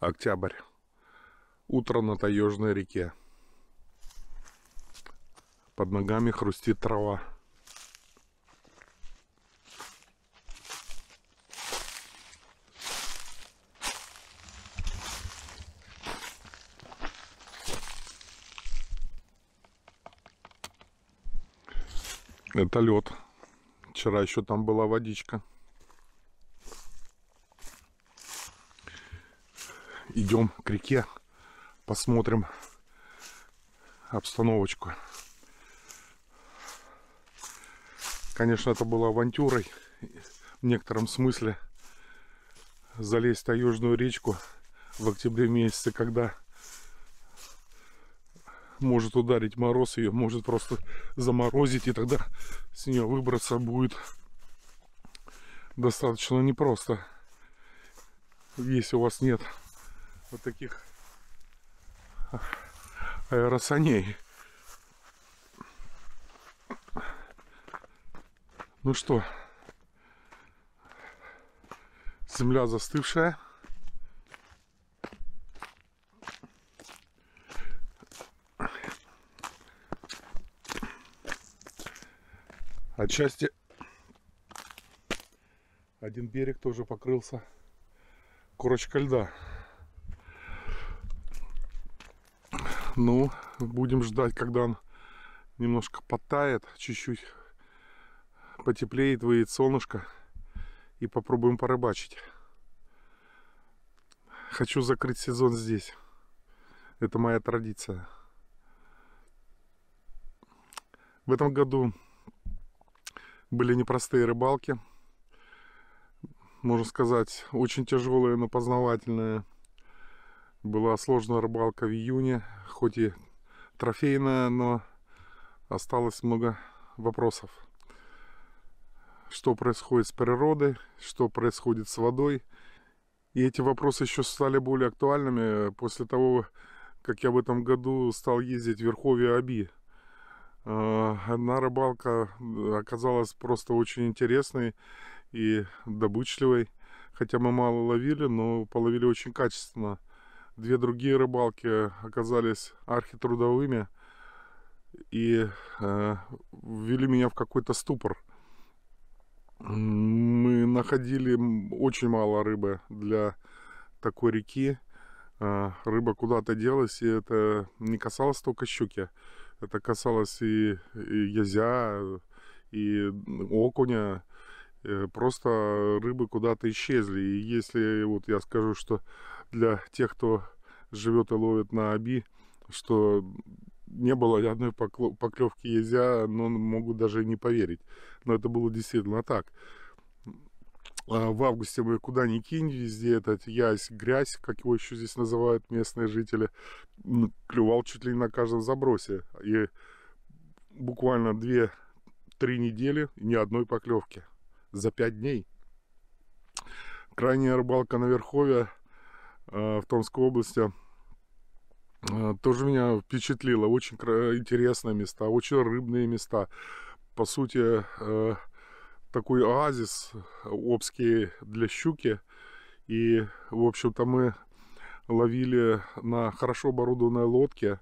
Октябрь. Утро на Таежной реке. Под ногами хрустит трава. Это лед. Вчера еще там была водичка. Идем к реке, посмотрим обстановочку. Конечно, это было авантюрой в некотором смысле залезть в таежную речку в октябре месяце, когда может ударить мороз, ее может просто заморозить, и тогда с нее выбраться будет достаточно непросто, если у вас нет вот таких аэросаней. Ну что, земля застывшая. Отчасти один берег тоже покрылся корочкой льда. Ну, будем ждать, когда он немножко потает, чуть-чуть потеплеет, выйдет солнышко и попробуем порыбачить. Хочу закрыть сезон здесь. Это моя традиция. В этом году были непростые рыбалки. Можно сказать, очень тяжелые, но познавательные. Была сложная рыбалка в июне, хоть и трофейная, но осталось много вопросов. Что происходит с природой, что происходит с водой. И эти вопросы еще стали более актуальными после того, как я в этом году стал ездить в Верховье Аби. Э, одна рыбалка оказалась просто очень интересной и добычливой. Хотя мы мало ловили, но половили очень качественно. Две другие рыбалки оказались архитрудовыми и э, ввели меня в какой-то ступор. Мы находили очень мало рыбы для такой реки. Э, рыба куда-то делась, и это не касалось только щуки. Это касалось и, и язя, и окуня. Э, просто рыбы куда-то исчезли. И если вот я скажу, что для тех, кто живет и ловит на Аби, что не было ни одной поклевки язя, но могут даже и не поверить. Но это было действительно так. А в августе мы куда ни кинь, везде этот язь, грязь, как его еще здесь называют местные жители, клювал чуть ли не на каждом забросе. И буквально 2-3 недели ни одной поклевки за 5 дней. Крайняя рыбалка на Верховье э, в Томской области э, тоже меня впечатлило. Очень интересные места, очень рыбные места. По сути, э, такой оазис обский для щуки. И, в общем-то, мы ловили на хорошо оборудованной лодке.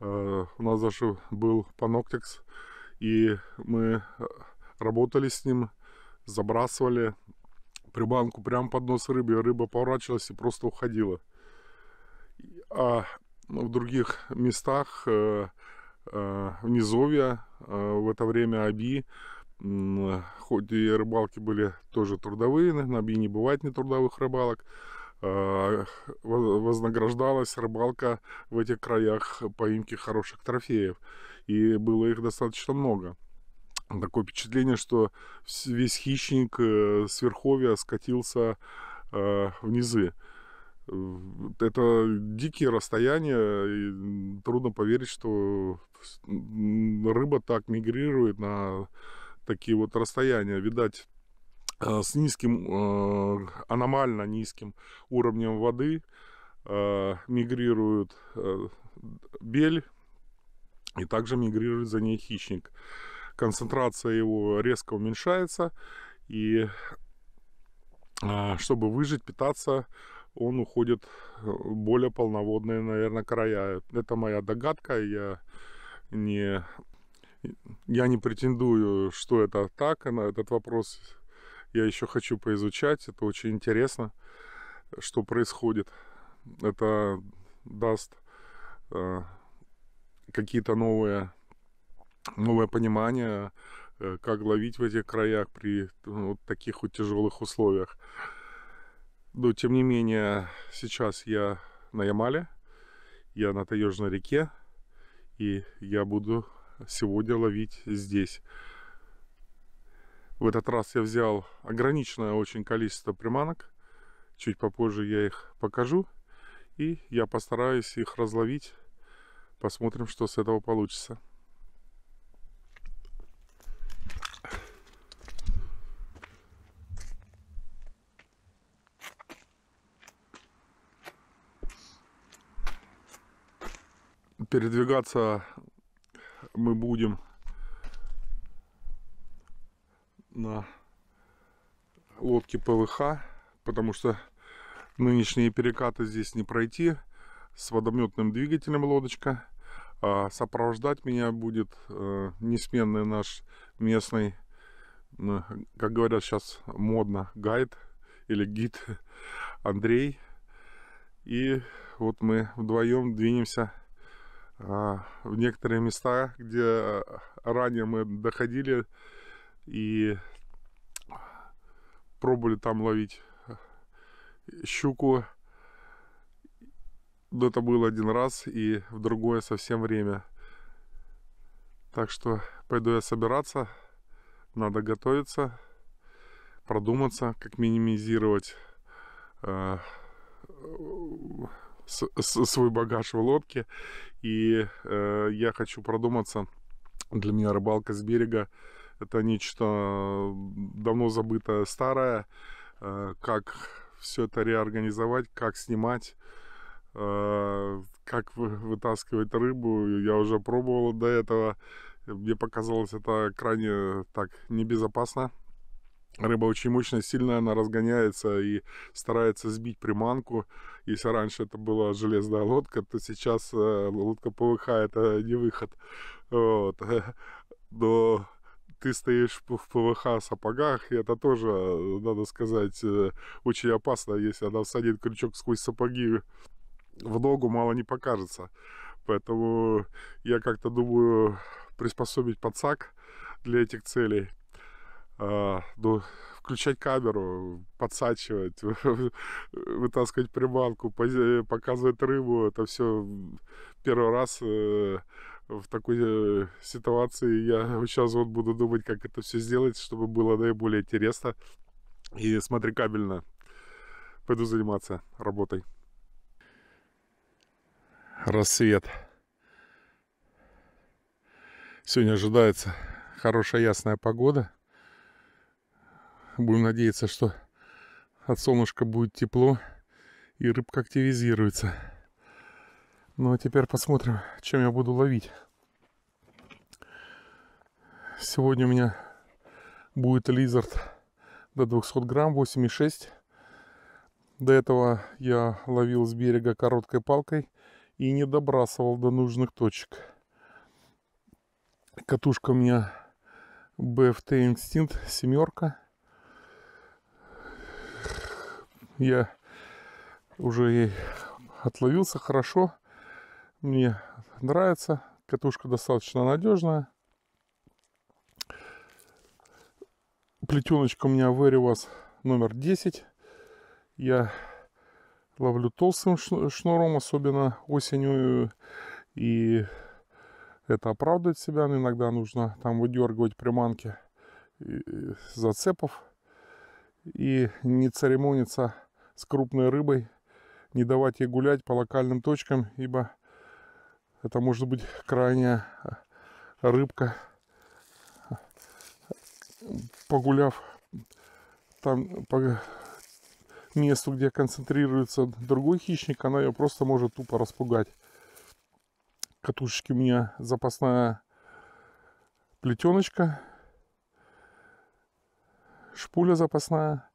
Э, у нас даже был паноктекс. И мы работали с ним, забрасывали прибанку прямо под нос рыбы. Рыба поворачивалась и просто уходила. А в других местах, э, э, в Низовье, в это время Аби, хоть и рыбалки были тоже трудовые, на Би не бывает нетрудовых рыбалок, а, вознаграждалась рыбалка в этих краях поимки хороших трофеев. И было их достаточно много. Такое впечатление, что весь хищник э, с верховья скатился э, в низы. Это дикие расстояния, и трудно поверить, что рыба так мигрирует на такие вот расстояния, видать, э, с низким, аномально низким уровнем воды мигрирует бель, и также мигрирует за ней хищник. Концентрация его резко уменьшается, и чтобы выжить, питаться, он уходит в более полноводные, наверное, края. Это моя догадка, я не, я не претендую, что это так, на этот вопрос я еще хочу поизучать, это очень интересно, что происходит. Это даст э, какие-то новые, новое понимание, э, как ловить в этих краях при ну, таких вот тяжелых условиях. Но, тем не менее, сейчас я на Ямале, я на Таежной реке, и я буду сегодня ловить здесь. В этот раз я взял ограниченное очень количество приманок. Чуть попозже я их покажу. И я постараюсь их разловить. Посмотрим, что с этого получится. Передвигаться мы будем на лодке ПВХ, потому что нынешние перекаты здесь не пройти. С водометным двигателем лодочка. А сопровождать меня будет э, несменный наш местный, как говорят сейчас модно, гайд или гид Андрей. И вот мы вдвоем двинемся в некоторые места, где а, ранее мы доходили и пробовали там ловить щуку. Но это было один раз и в другое совсем время. Так что пойду я собираться. Надо готовиться, продуматься, как минимизировать э, свой багаж в лодке. И э, я хочу продуматься. Для меня рыбалка с берега это нечто давно забытое, старое. Э, как все это реорганизовать, как снимать, э, как вытаскивать рыбу. Я уже пробовал до этого. Мне показалось это крайне так небезопасно. Рыба очень мощная, сильная, она разгоняется и старается сбить приманку. Если раньше это была железная лодка, то сейчас э, лодка ПВХ это не выход. Вот. Но ты стоишь в ПВХ сапогах, и это тоже, надо сказать, э, очень опасно, если она всадит крючок сквозь сапоги в ногу, мало не покажется. Поэтому я как-то думаю приспособить подсак для этих целей а, ну, включать камеру, подсачивать, вытаскивать приманку, показывать рыбу. Это все первый раз э, в такой э, ситуации. Я сейчас вот буду думать, как это все сделать, чтобы было наиболее интересно и смотрикабельно. Пойду заниматься работой. Рассвет. Сегодня ожидается хорошая ясная погода. Будем надеяться, что от солнышка будет тепло и рыбка активизируется. Ну а теперь посмотрим, чем я буду ловить. Сегодня у меня будет лизард до 200 грамм, 8,6. До этого я ловил с берега короткой палкой и не добрасывал до нужных точек. Катушка у меня BFT Instinct семерка. Я уже ей отловился хорошо. Мне нравится. Катушка достаточно надежная. Плетеночка у меня Veriwas номер 10. Я ловлю толстым шнуром, особенно осенью. И это оправдывает себя. Иногда нужно там выдергивать приманки зацепов. И не церемониться с крупной рыбой, не давать ей гулять по локальным точкам, ибо это может быть крайняя рыбка. Погуляв там по месту, где концентрируется другой хищник, она ее просто может тупо распугать. Катушечки у меня запасная плетеночка, шпуля запасная.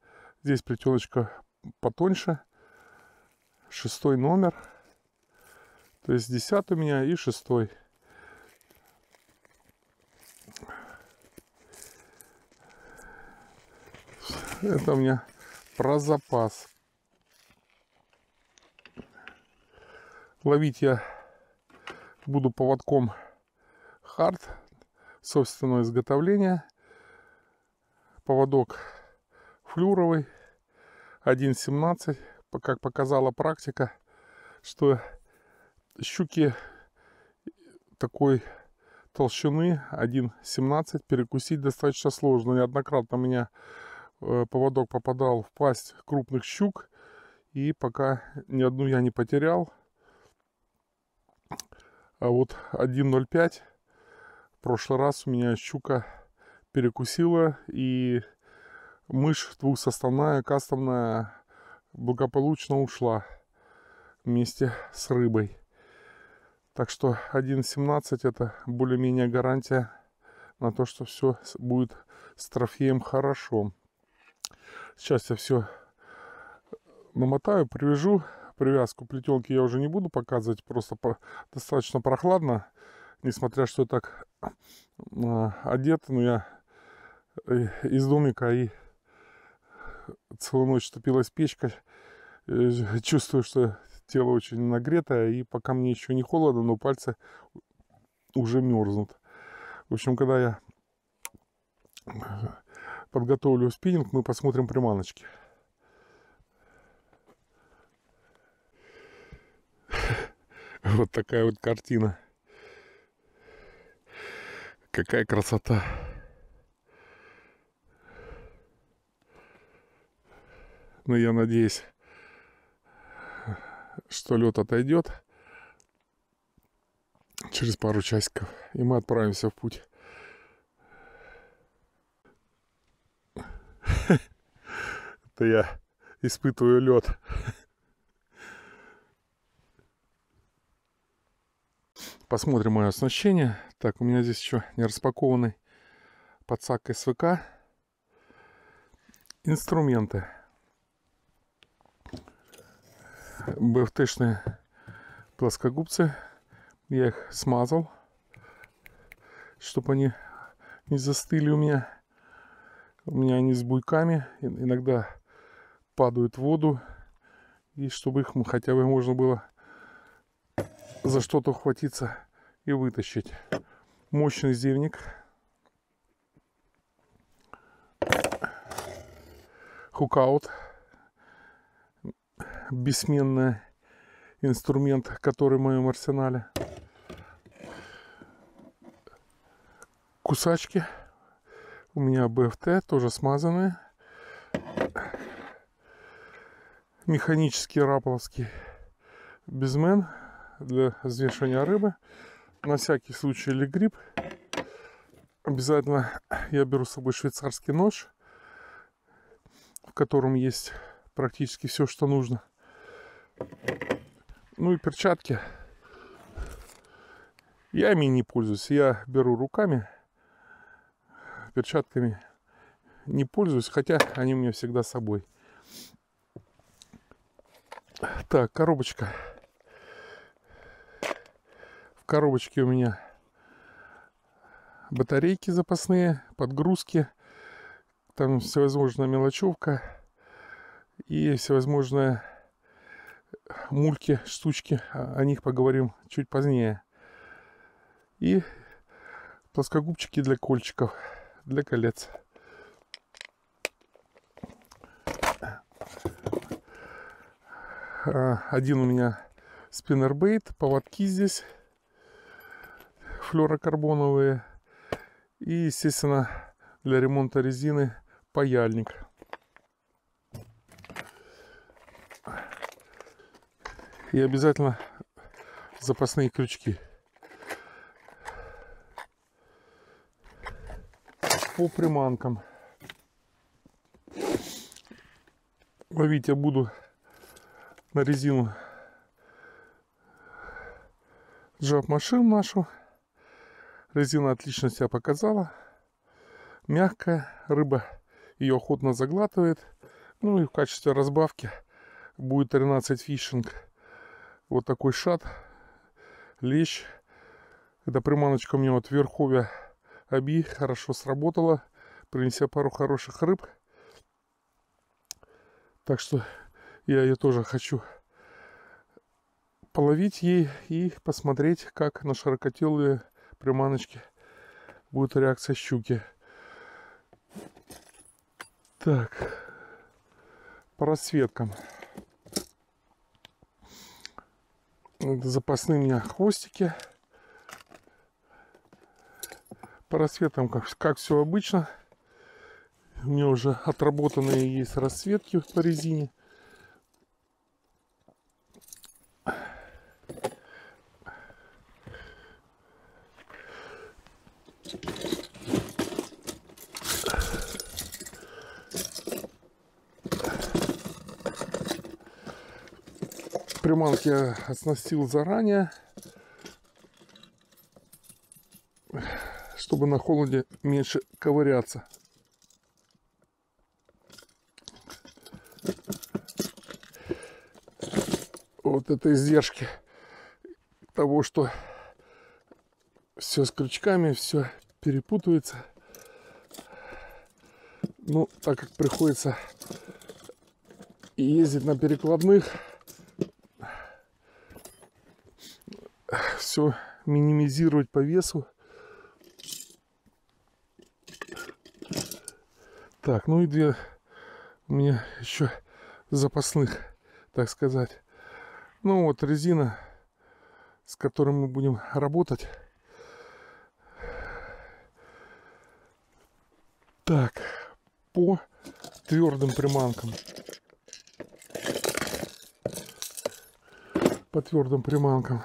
Здесь плетеночка потоньше. шестой номер. То есть десятый у меня и шестой. Это у меня про запас. Ловить я буду поводком хард собственного изготовления. Поводок флюровый 1.17. Как показала практика, что щуки такой толщины 1.17 перекусить достаточно сложно. Неоднократно у меня э, поводок попадал в пасть крупных щук. И пока ни одну я не потерял. А вот 1.05 в прошлый раз у меня щука перекусила и мышь двухсоставная, кастомная, благополучно ушла вместе с рыбой. Так что 1.17 это более-менее гарантия на то, что все будет с трофеем хорошо. Сейчас я все намотаю, привяжу. Привязку плетенки я уже не буду показывать, просто достаточно прохладно несмотря что так э, одет, но я э, из домика и целую ночь топилась печка. Э, чувствую, что тело очень нагретое, и пока мне еще не холодно, но пальцы уже мерзнут. В общем, когда я подготовлю спиннинг, мы посмотрим приманочки. Вот такая вот картина. Какая красота. Но я надеюсь, что лед отойдет через пару часиков, и мы отправимся в путь. Это я испытываю лед. Посмотрим мое оснащение. Так, у меня здесь еще не распакованный подсак СВК. Инструменты. БФТшные плоскогубцы. Я их смазал, чтобы они не застыли у меня. У меня они с буйками. Иногда падают в воду. И чтобы их хотя бы можно было за что-то ухватиться и вытащить. Мощный зельник. Хукаут. Бессменный инструмент, который в моем арсенале. Кусачки. У меня БФТ, тоже смазанные. Механический раполовский безмен для взвешивания рыбы. На всякий случай или гриб. Обязательно я беру с собой швейцарский нож, в котором есть практически все, что нужно. Ну и перчатки. Я ими не пользуюсь. Я беру руками. Перчатками не пользуюсь, хотя они у меня всегда с собой. Так, коробочка коробочке у меня батарейки запасные, подгрузки, там всевозможная мелочевка и всевозможные мульки, штучки, о них поговорим чуть позднее. И плоскогубчики для кольчиков, для колец. А, один у меня спиннербейт, поводки здесь флюорокарбоновые. И, естественно, для ремонта резины паяльник. И обязательно запасные крючки. По приманкам. Ловить я буду на резину джаб машин нашу Резина отлично себя показала. Мягкая, рыба ее охотно заглатывает. Ну и в качестве разбавки будет 13 фишинг. Вот такой шат, лещ. Эта приманочка у меня вот в Верхове Аби хорошо сработала, принеся пару хороших рыб. Так что я ее тоже хочу половить ей и посмотреть, как на широкотелые приманочки будет реакция щуки. Так, по расцветкам. Запасные у меня хвостики. По расцветкам, как, как все обычно. У меня уже отработанные есть расцветки по резине. Приманки я оснастил заранее, чтобы на холоде меньше ковыряться. Вот это издержки того, что все с крючками, все перепутывается. Ну, так как приходится ездить на перекладных, все минимизировать по весу. Так, ну и две у меня еще запасных, так сказать. Ну вот резина, с которой мы будем работать. Так, по твердым приманкам. По твердым приманкам.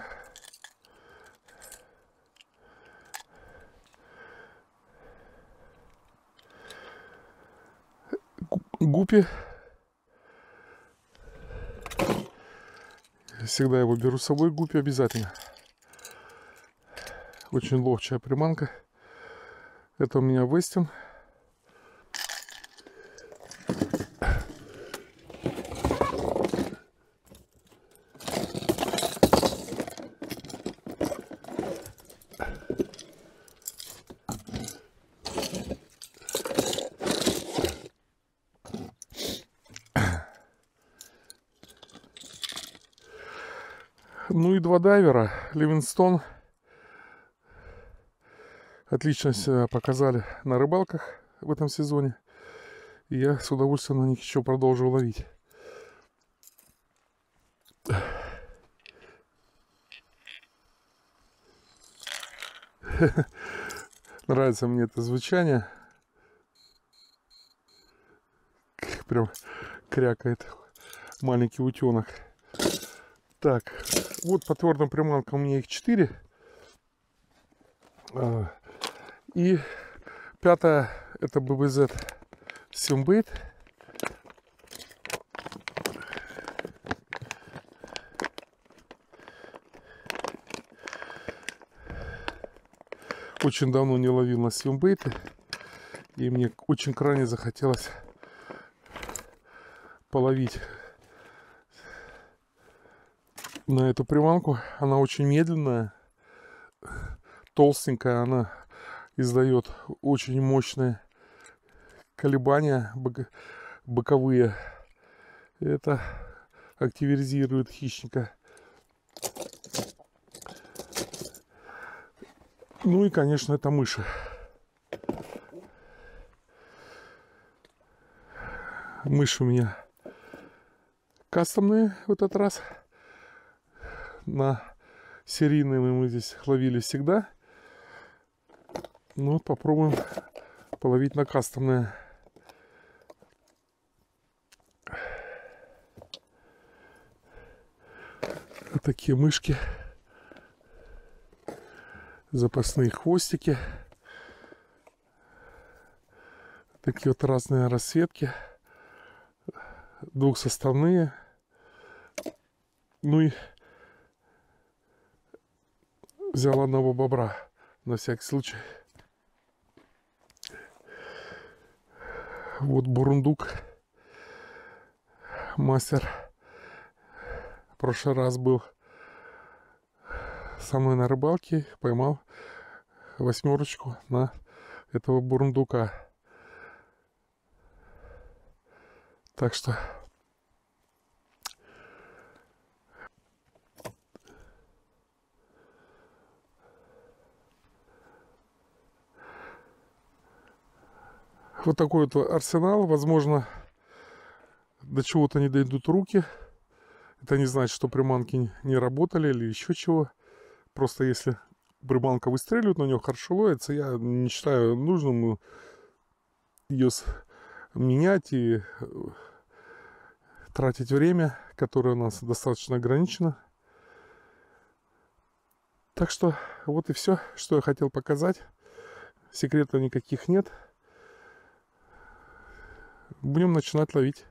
Гупи. Всегда его беру с собой, гупи обязательно. Очень ловчая приманка. Это у меня Вестин. Ну и два дайвера. Ливинстон. Отлично себя показали на рыбалках в этом сезоне. И я с удовольствием на них еще продолжу ловить. Нравится мне это звучание. Прям крякает маленький утенок. Так, вот по твердым приманкам у меня их 4. А, и пятая это BBZ Simbait. Очень давно не ловил на свимбейты. И мне очень крайне захотелось половить на эту приманку. Она очень медленная, толстенькая, она издает очень мощные колебания боковые. Это активизирует хищника. Ну и, конечно, это мыши. Мыши у меня кастомные в этот раз на серийные мы здесь ловили всегда. Ну вот попробуем половить на кастомное. Вот такие мышки. Запасные хвостики. Такие вот разные расцветки. Двухсоставные. Ну и взял одного бобра на всякий случай. Вот бурундук, мастер прошлый раз был со мной на рыбалке, поймал восьмерочку на этого бурундука. Так что вот такой вот арсенал. Возможно, до чего-то не дойдут руки. Это не значит, что приманки не работали или еще чего. Просто если приманка выстреливает, на нее хорошо ловится, я не считаю нужным ее менять и э, тратить время, которое у нас достаточно ограничено. Так что вот и все, что я хотел показать. Секретов никаких нет. Будем начинать ловить.